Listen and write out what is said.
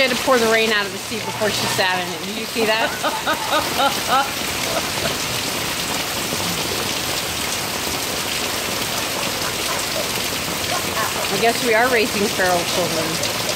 she had to pour the rain out of the seat before she sat in it. Did you see that? I guess we are raising feral children.